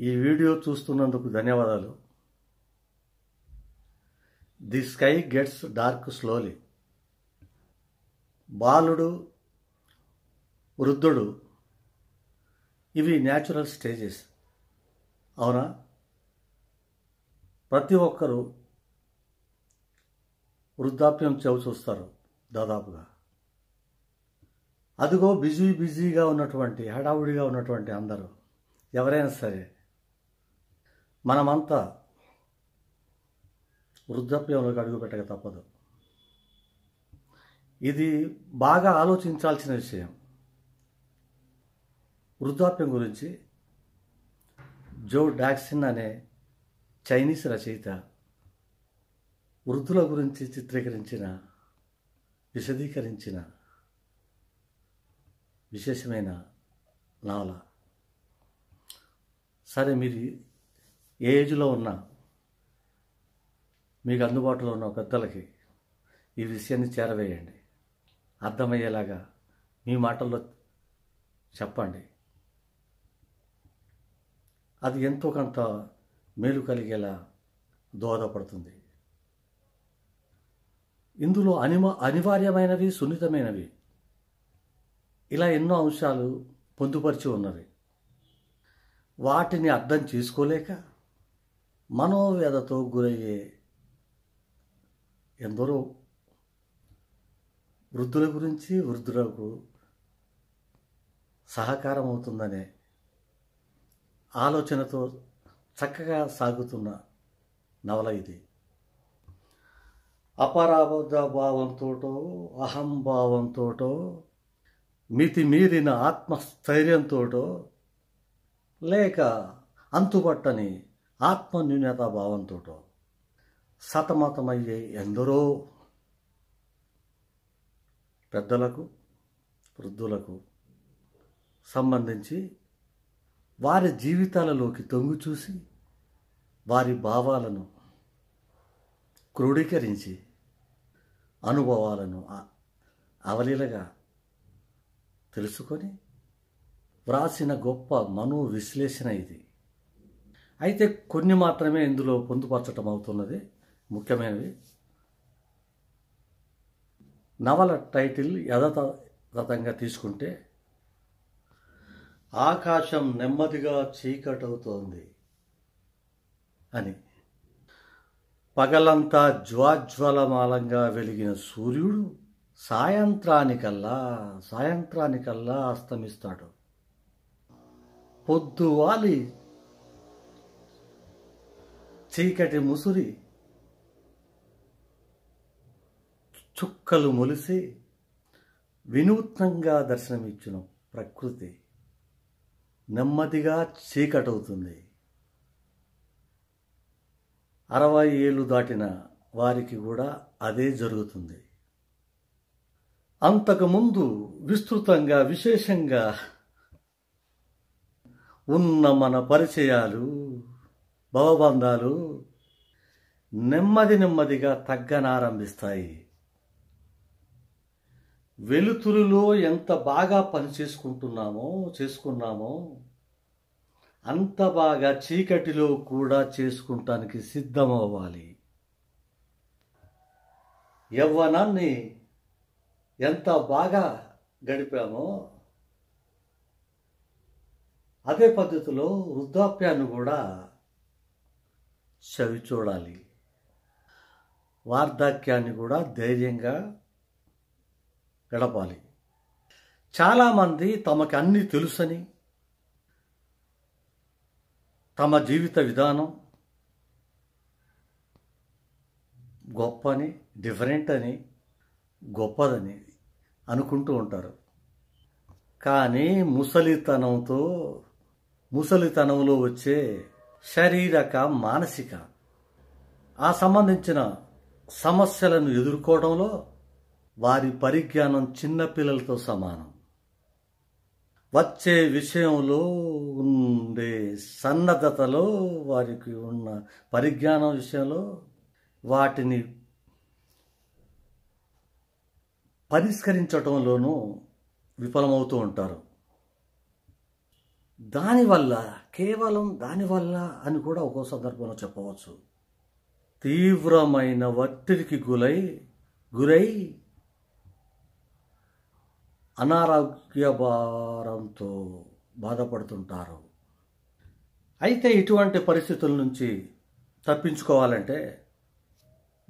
ఈ వీడియో చూస్తున్నందుకు ధన్యవాదాలు. The sky gets dark slowly బాలుడు వృద్ధుడు ఇవి న్యాచురల్ స్టేజెస్ అవునా? ప్రతి ఒక్కరూ వృద్ధాప్యం చెవి చూస్తారు దాదాపుగా. అదిగో బిజీ బిజీగా ఉన్నటువంటి హడావుడిగా ఉన్నటువంటి అందరూ. ఎవరైనా సరే మనమంతా వృద్ధాప్యంలోకి అడుగుపెట్టక తప్పదు. ఇది బాగా ఆలోచించాల్సిన విషయం. వృద్ధాప్యం గురించి జో డాక్సిన్ అనే చైనీస్ రచయిత వృద్ధుల గురించి చిత్రీకరించిన విశదీకరించిన విశేషమైన నవల. సరే మీరు ఏ ఏజ్లో ఉన్నా మీకు అందుబాటులో ఉన్న పెద్దలకి ఈ విషయాన్ని చేరవేయండి. అర్థమయ్యేలాగా మీ మాటల్లో చెప్పండి. అది ఎంతో కొంత మేలు కలిగేలా దోహదపడుతుంది. ఇందులో అనిమ అనివార్యమైనవి సున్నితమైనవి. ఇలా ఎన్నో అంశాలు పొందుపరిచి ఉన్నవి. వాటిని అర్థం చేసుకోలేక మనోవ్యధతో గురయ్యే ఎందరో వృద్ధుల గురించి వృద్ధులకు సహకారం అవుతుందనే ఆలోచనతో చక్కగా సాగుతున్న నవల ఇది. అపరాబద్ధ భావంతోటో అహంభావంతోటో మితిమీరిన ఆత్మస్థైర్యంతోటో లేక అంతుపట్టని ఆత్మన్యూన్యతా భావంతోటో సతమతమయ్యే ఎందరో పెద్దలకు వృద్ధులకు సంబంధించి వారి జీవితాలలోకి తొంగి చూసి వారి భావాలను క్రోడీకరించి అనుభవాలను అవలీలగా తెలుసుకొని వ్రాసిన గొప్ప మనో విశ్లేషణ ఇది. అయితే కొన్ని మాత్రమే ఇందులో పొందుపరచటం అవుతున్నది. ముఖ్యమైనవి. నవల టైటిల్ యథాతథంగా తీసుకుంటే ఆకాశం నెమ్మదిగా చీకటవుతోంది అని. పగలంతా జ్వాజ్వలమాలంగా వెలిగిన సూర్యుడు సాయంత్రానికల్లా సాయంత్రానికల్లా అస్తమిస్తాడు. పొద్దువాలి చీకటి ముసురి చుక్కలు మొలిసి వినూత్నంగా దర్శనమిచ్చిన ప్రకృతి. నెమ్మదిగా చీకటవుతుంది. అరవై ఏళ్ళు దాటిన వారికి కూడా అదే జరుగుతుంది. అంతకుముందు విస్తృతంగా విశేషంగా ఉన్న మన పరిచయాలు భవబంధాలు నెమ్మది నెమ్మదిగా తగ్గనారంభిస్తాయి. వెలుతురులో ఎంత బాగా పని చేసుకుంటున్నామో చేసుకున్నామో అంత బాగా చీకటిలో కూడా చేసుకుంటానికి సిద్ధమవ్వాలి. యవ్వనాన్ని ఎంత బాగా గడిపామో అదే పద్ధతిలో వృద్ధాప్యాన్ని కూడా చవి చూడాలి. వార్ధక్యాన్ని కూడా ధైర్యంగా గడపాలి. చాలామంది తమకు అన్నీ తెలుసని తమ జీవిత విధానం గొప్పని డిఫరెంట్ అని గొప్పదని అనుకుంటూ ఉంటారు. కానీ ముసలితనంతో ముసలితనంలో వచ్చే శారీరక మానసిక ఆ సంబంధించిన సమస్యలను ఎదుర్కోవడంలో వారి పరిజ్ఞానం చిన్నపిల్లలతో సమానం. వచ్చే విషయంలో ఉండే సన్నద్ధతలో వారికి ఉన్న పరిజ్ఞానం విషయంలో వాటిని పరిష్కరించటంలోనూ విఫలమవుతూ ఉంటారు. దానివల్ల కేవలం దానివల్ల అని కూడా ఒక్కో సందర్భంలో చెప్పవచ్చు. తీవ్రమైన ఒత్తిడికి గురై గురై అనారోగ్య భారంతో బాధపడుతుంటారు. అయితే ఇటువంటి పరిస్థితుల నుంచి తప్పించుకోవాలంటే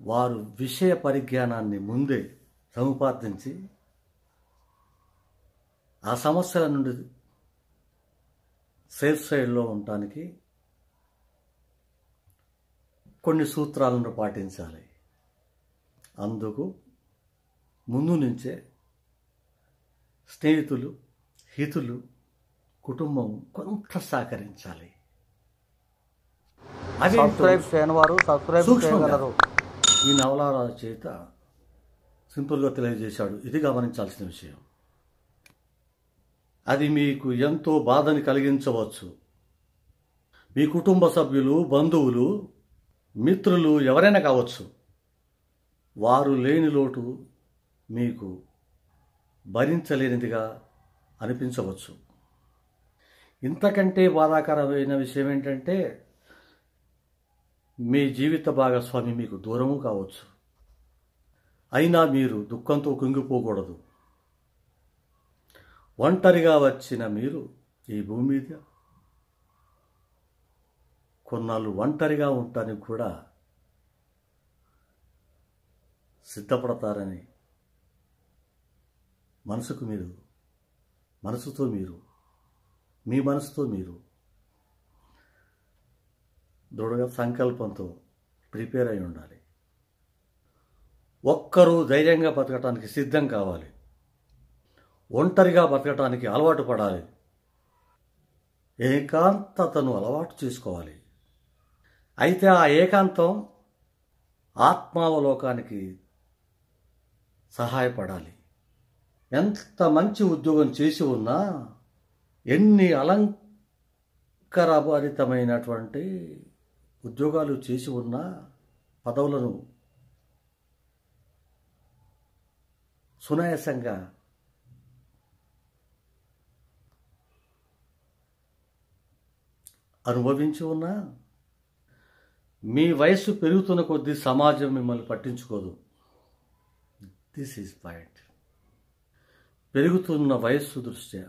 వారు విషయ పరిజ్ఞానాన్ని ముందే సముపార్జించి ఆ సమస్యల నుండి సేఫ్ సైడ్లో ఉండటానికి కొన్ని సూత్రాలను పాటించాలి. అందుకు ముందు నుంచే స్నేహితులు హితులు కుటుంబం కొంత సహకరించాలి. సబ్స్క్రైబ్ సబ్స్క్రైబ్ చేయగలరు. ఈ నవల రచయిత సింపుల్గా తెలియజేశాడు. ఇది గమనించాల్సిన విషయం. అది మీకు ఎంతో బాధని కలిగించవచ్చు. మీ కుటుంబ సభ్యులు బంధువులు మిత్రులు ఎవరైనా కావచ్చు వారు లేని లోటు మీకు భరించలేనిదిగా అనిపించవచ్చు. ఇంతకంటే బాధాకరమైన విషయం ఏంటంటే మీ జీవిత భాగస్వామి మీకు దూరము కావచ్చు. అయినా మీరు దుఃఖంతో కుంగిపోకూడదు. ఒంటరిగా వచ్చిన మీరు ఈ భూమి మీద. కొన్నాళ్ళు ఒంటరిగా ఉండటానికి కూడా సిద్ధపడతారని మనసుకు మీరు మనసుతో మీరు మీ మనసుతో మీరు దృఢ సంకల్పంతో ప్రిపేర్ అయి ఉండాలి. ఒక్కరూ ధైర్యంగా బతకటానికి సిద్ధం కావాలి. ఒంటరిగా బతకటానికి అలవాటు పడాలి. ఏకాంతతను అలవాటు చేసుకోవాలి. అయితే ఆ ఏకాంతం ఆత్మావలోకానికి సహాయపడాలి. ఎంత మంచి ఉద్యోగం చేసి ఉన్నా ఎన్ని అలంకరభరితమైనటువంటి ఉద్యోగాలు చేసి ఉన్నా పదవులను సునాయాసంగా అనుభవించి ఉన్నా మీ వయస్సు పెరుగుతున్న కొద్దీ సమాజం మిమ్మల్ని పట్టించుకోదు. దిస్ ఈజ్ పాయింట్ పెరుగుతున్న వయస్సు దృష్ట్యా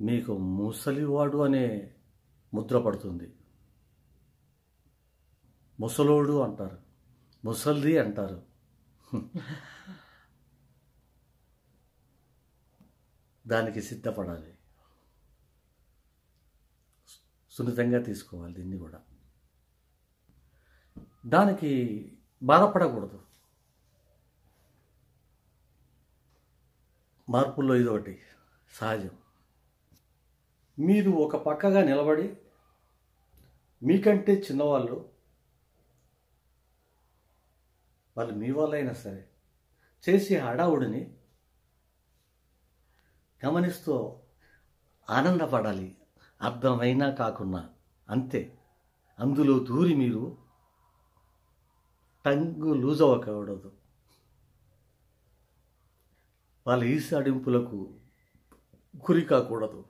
మీకు ముసలివాడు అనే ముద్ర పడుతుంది. ముసలోడు అంటారు. ముసల్ది అంటారు. దానికి సిద్ధపడాలి. సున్నితంగా తీసుకోవాలి దీన్ని కూడా. దానికి బాధపడకూడదు. మార్పుల్లో ఇది ఒకటి సహజం. మీరు ఒక పక్కగా నిలబడి మీకంటే చిన్నవాళ్ళు వాళ్ళు మీ వాళ్ళైనా సరే చేసే హడావుడిని గమనిస్తూ ఆనందపడాలి. అర్థమైనా కాకున్నా అంతే. అందులో దూరి మీరు టంగు లూజ్ అవ్వకూడదు. వాళ్ళ ఈసాడింపులకు గురి కాకూడదు.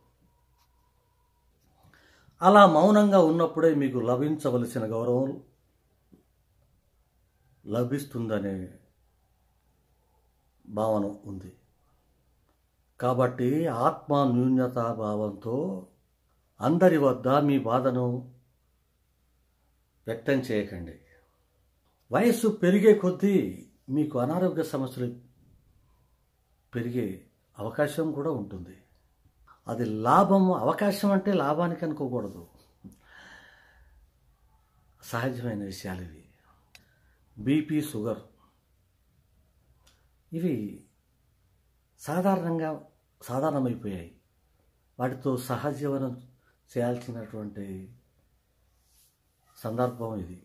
అలా మౌనంగా ఉన్నప్పుడే మీకు లభించవలసిన గౌరవం లభిస్తుందనే భావన ఉంది. కాబట్టి ఆత్మ న్యూన్యతాభావంతో అందరి వద్ద మీ బాధను వ్యక్తం చేయకండి. వయస్సు పెరిగే కొద్దీ మీకు అనారోగ్య సమస్యలు పెరిగే అవకాశం కూడా ఉంటుంది. అది లాభం అవకాశం అంటే లాభానికి అనుకోకూడదు. సహజమైన విషయాలు ఇవి. BP sugar. ఇవి సాధారణంగా సాధారణమైపోయాయి. వాటితో సహజీవనం చేయాల్సినటువంటి సందర్భం ఇది.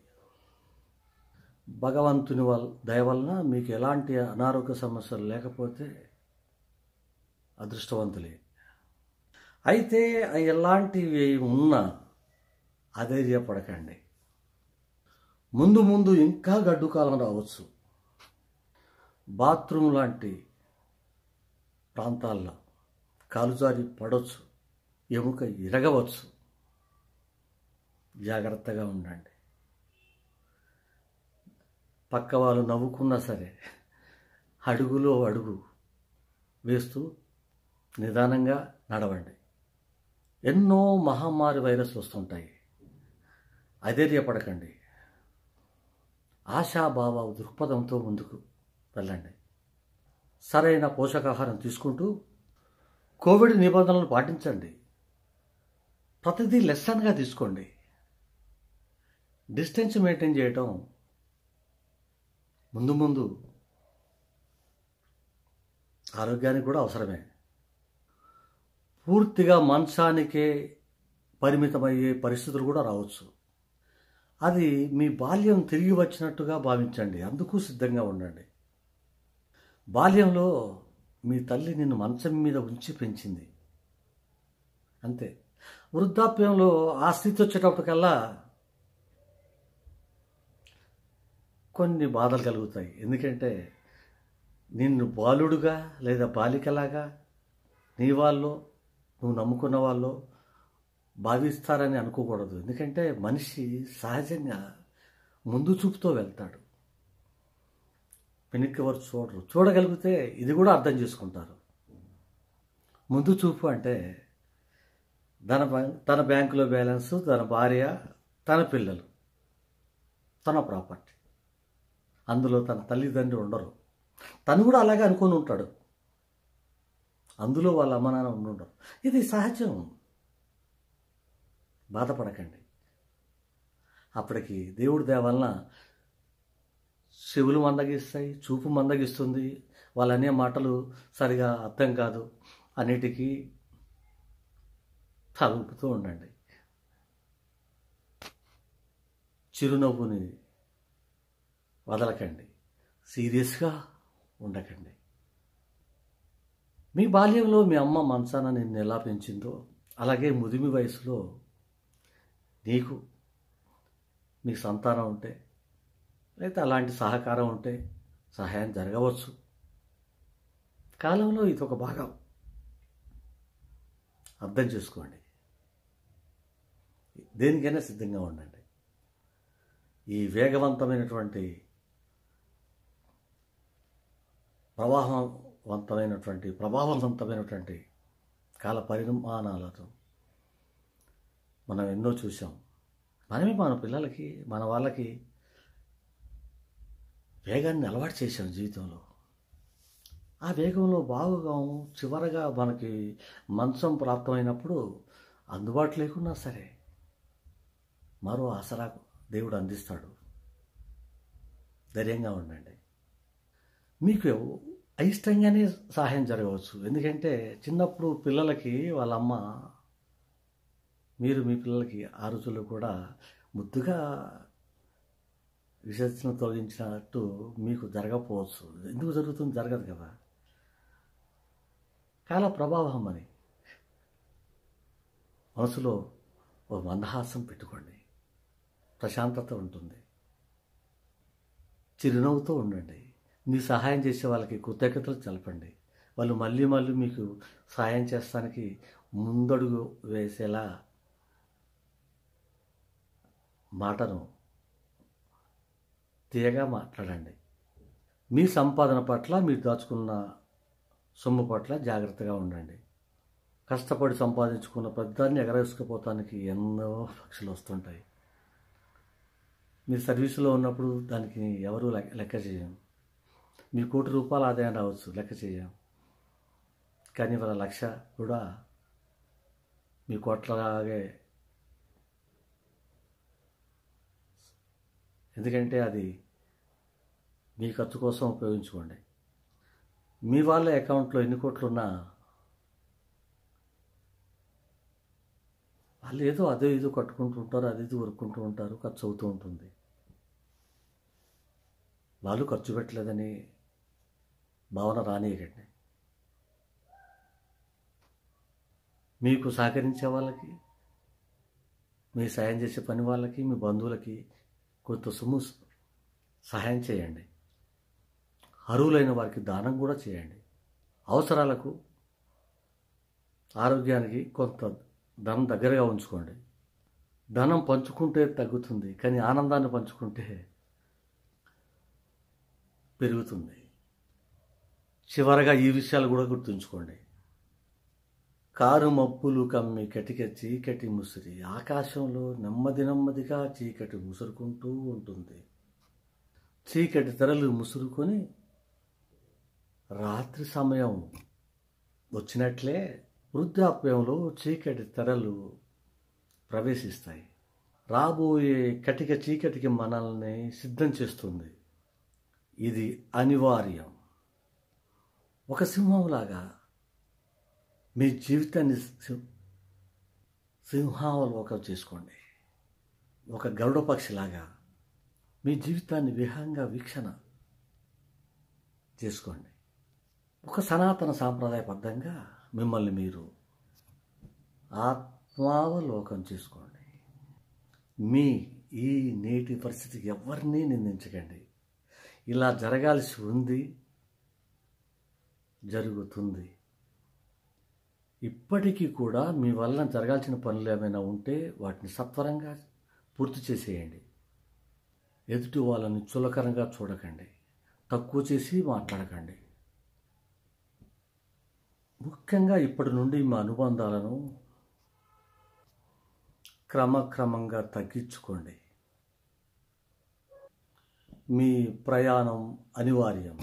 భగవంతుని వల్ల దయ వలన మీకు ఎలాంటి అనారోగ్య సమస్యలు లేకపోతే అదృష్టవంతులే. అయితే ఎలాంటివి ఉన్నా అధైర్యపడకండి. ముందు ముందు ఇంకా గడ్డు కాలం రావచ్చు. బాత్రూమ్ లాంటి ప్రాంతాల్లో కాలుజారి పడవచ్చు ఎముక ఇరగవచ్చు. జాగ్రత్తగా ఉండండి. పక్క వాళ్ళు నవ్వుకున్నా సరే అడుగులో అడుగు వేస్తూ నిదానంగా నడవండి. ఎన్నో మహమ్మారి వైరస్ వస్తుంటాయి. అధైర్యపడకండి. ఆశాభావ దృక్పథంతో ముందుకు వెళ్ళండి. సరైన పోషకాహారం తీసుకుంటూ కోవిడ్ నిబంధనలు పాటించండి. ప్రతిదీ లెసన్గా తీసుకోండి. డిస్టెన్స్ మెయింటైన్ చేయటం ముందు ముందు ఆరోగ్యానికి కూడా అవసరమే. పూర్తిగా మంచానికే పరిమితమయ్యే పరిస్థితులు కూడా రావచ్చు. అది మీ బాల్యం తిరిగి వచ్చినట్టుగా భావించండి. అందుకు సిద్ధంగా ఉండండి. బాల్యంలో మీ తల్లి నిన్ను మంచం మీద ఉంచి పెంచింది. అంతే. వృద్ధాప్యంలో ఆ స్థితి వచ్చేటప్పటికల్లా కొన్ని బాధలు కలుగుతాయి. ఎందుకంటే నిన్ను బాలుడుగా లేదా బాలికలాగా నీ వాళ్ళు నువ్వు నమ్ముకున్న వాళ్ళు భావిస్తారని అనుకోకూడదు. ఎందుకంటే మనిషి సహజంగా ముందు చూపుతో వెళ్తాడు. వెనక్కి వారు చూడరు. చూడగలిగితే ఇది కూడా అర్థం చేసుకుంటారు. ముందు చూపు అంటే తన తన బ్యాంకులో బ్యాలెన్స్ తన భార్య తన పిల్లలు తన ప్రాపర్టీ. అందులో తన తల్లిదండ్రులు ఉండరు. తను కూడా అలాగే అనుకొని ఉంటాడు. అందులో వాళ్ళ అమ్మ నాన్న ఉండి ఉండరు. ఇది సహజం. బాధపడకండి. అప్పటికి దేవుడి దేవలన చెవులు మందగిస్తాయి చూపు మందగిస్తుంది. వాళ్ళు అనే మాటలు సరిగా అర్థం కాదు. అన్నిటికీ తలుపుతూ ఉండండి. చిరునవ్వుని వదలకండి. సీరియస్గా ఉండకండి. మీ బాల్యంలో మీ అమ్మ మంచాన నిన్ను ఎలా పెంచిందో అలాగే ముదిమి వయసులో నీకు మీ సంతానం ఉంటే లేదా అలాంటి సహకారం ఉంటే సహాయం జరగవచ్చు. కాలంలో ఇది ఒక భాగం. అర్థం చేసుకోండి. దేనికైనా సిద్ధంగా ఉండండి. ఈ వేగవంతమైనటువంటి ప్రవాహవంతమైనటువంటి ప్రభావవంతమైనటువంటి కాల పరిణామాలతో మనం ఎన్నో చూసాం మనమే మన పిల్లలకి మన వాళ్ళకి వేగాన్ని అలవాటు చేశాం జీవితంలో. ఆ వేగంలో బాగుగా చివరగా మనకి మంచం ప్రాప్తమైనప్పుడు అందుబాటు లేకున్నా సరే మరో ఆసరా దేవుడు అందిస్తాడు. ధైర్యంగా ఉండండి. మీకు అయిష్టంగానే సహాయం జరగవచ్చు. ఎందుకంటే చిన్నప్పుడు పిల్లలకి వాళ్ళ అమ్మ మీరు మీ పిల్లలకి ఆ రోజుల్లో కూడా ముద్దుగా విసర్జన తొలగించినట్టు మీకు జరగకపోవచ్చు. ఎందుకు జరుగుతుంది? జరగదు కదా. కాల ప్రభావం అని మనసులో ఓ మందహాసం పెట్టుకోండి. ప్రశాంతత ఉంటుంది. చిరునవ్వుతో ఉండండి. మీ సహాయం చేసే వాళ్ళకి కృతజ్ఞతలు తెలపండి. వాళ్ళు మళ్ళీ మళ్ళీ మీకు సహాయం చేస్తానికి ముందడుగు వేసేలా మాటను తీయగా మాట్లాడండి. మీ సంపాదన పట్ల మీరు దాచుకున్న సొమ్ము పట్ల జాగ్రత్తగా ఉండండి. కష్టపడి సంపాదించుకున్న పెద్దాన్ని ఎగరేసుకుపోతానికి ఎన్నో పక్షులు వస్తుంటాయి. మీరు సర్వీసులో ఉన్నప్పుడు దానికి ఎవరు లెక్క లెక్క చేయం? మీ కోటి రూపాయల ఆదాయం రావచ్చు లెక్క చేయం. కానీ వాళ్ళ లక్ష కూడా మీ కోట్లలాగే ఎందుకంటే అది మీ ఖర్చు కోసం ఉపయోగించుకోండి. మీ వాళ్ళ అకౌంట్లో ఎన్ని కోట్లు ఉన్నా వాళ్ళు ఏదో అదే ఏదో కట్టుకుంటూ ఉంటారు అది ఇది వరుక్కుంటూ ఉంటారు ఖర్చు అవుతూ ఉంటుంది. వాళ్ళు ఖర్చు పెట్టలేదని భావన రానియకండి. మీకు సహకరించే వాళ్ళకి మీ సాయం చేసే పని వాళ్ళకి మీ బంధువులకి కొంత సొమ్ము సహాయం చేయండి. అర్హులైన వారికి దానం కూడా చేయండి. అవసరాలకు ఆరోగ్యానికి కొంత ధనం దగ్గరగా ఉంచుకోండి. ధనం పంచుకుంటే తగ్గుతుంది కానీ ఆనందాన్ని పంచుకుంటే పెరుగుతుంది. చివరగా ఈ విషయాలు కూడా గుర్తుంచుకోండి. కారు మబ్బులు కమ్మి కటిక చీకటి ముసిరి. ఆకాశంలో నెమ్మది నెమ్మదిగా చీకటి ముసురుకుంటూ ఉంటుంది. చీకటి తెరలు ముసురుకొని రాత్రి సమయం వచ్చినట్లే వృద్ధాప్యంలో చీకటి తెరలు ప్రవేశిస్తాయి. రాబోయే కటిక చీకటికి మనల్ని సిద్ధం చేస్తుంది. ఇది అనివార్యం. ఒక సింహంలాగా మీ జీవితాన్ని సింహావలోకం చేసుకోండి. ఒక గరుడ పక్షిలాగా మీ జీవితాన్ని విహంగా వీక్షణ చేసుకోండి. ఒక సనాతన సాంప్రదాయబద్ధంగా మిమ్మల్ని మీరు ఆత్మావలోకం చేసుకోండి. మీ ఈ నేటి పరిస్థితి ఎవరిని నిందించకండి. ఇలా జరగాల్సి ఉంది జరుగుతుంది. ఇప్పటికీ కూడా మీ వలన జరగాల్సిన పనులు ఏమైనా ఉంటే వాటిని సత్వరంగా పూర్తి చేసేయండి. ఎదుటి వాళ్ళని చులకరంగా చూడకండి. తక్కువ చేసి మాట్లాడకండి. ముఖ్యంగా ఇప్పటి నుండి మా అనుబంధాలను క్రమక్రమంగా తగ్గించుకోండి. మీ ప్రయాణం అనివార్యం.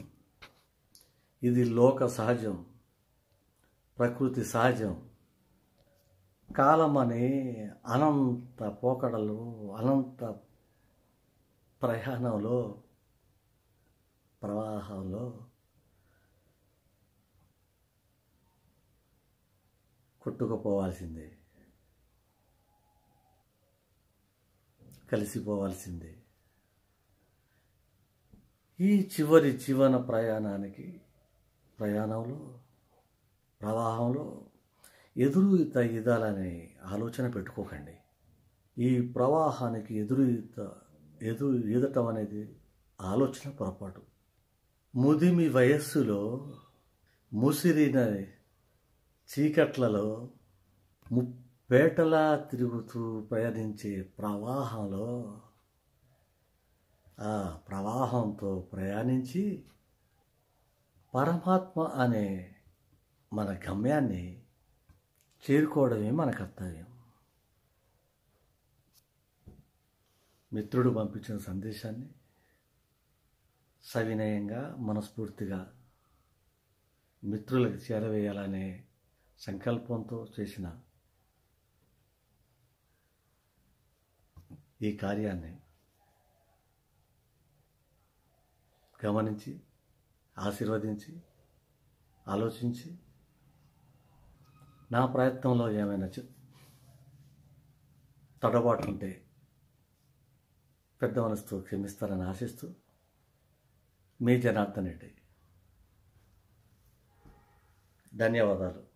ఇది లోక సహజం ప్రకృతి సహజం. కాలం అనే అనంత పోకడలు అనంత ప్రయాణంలో ప్రవాహంలో కొట్టుకుపోవాల్సిందే. కలిసిపోవాల్సిందే. ఈ చివరి జీవన ప్రయాణానికి ప్రయాణంలో ప్రవాహంలో ఎదురు ఈత ఈదాలనే ఆలోచన పెట్టుకోకండి. ఈ ప్రవాహానికి ఎదురు ఈత ఎదురు ఈదటం అనేది ఆలోచన పొరపాటు. ముదిమి వయస్సులో ముసిరిన చీకట్లలో ముప్పేటలా తిరుగుతూ ప్రయాణించే ప్రవాహంలో ఆ ప్రవాహంతో ప్రయాణించి పరమాత్మ అనే మన గమ్యాన్ని చేరుకోవడమే మన కర్తవ్యం. మిత్రుడు పంపించిన సందేశాన్ని సవినయంగా మనస్ఫూర్తిగా మిత్రులకు చేరవేయాలనే సంకల్పంతో చేసిన ఈ కార్యాన్ని గమనించి ఆశీర్వదించి ఆలోచించి నా ప్రయత్నంలో ఏమైనా చి- తడబాటు ఉంటే పెద్ద మనసుతో క్షమిస్తారని ఆశిస్తూ మీ జనార్దన్ రెడ్డి. ధన్యవాదాలు.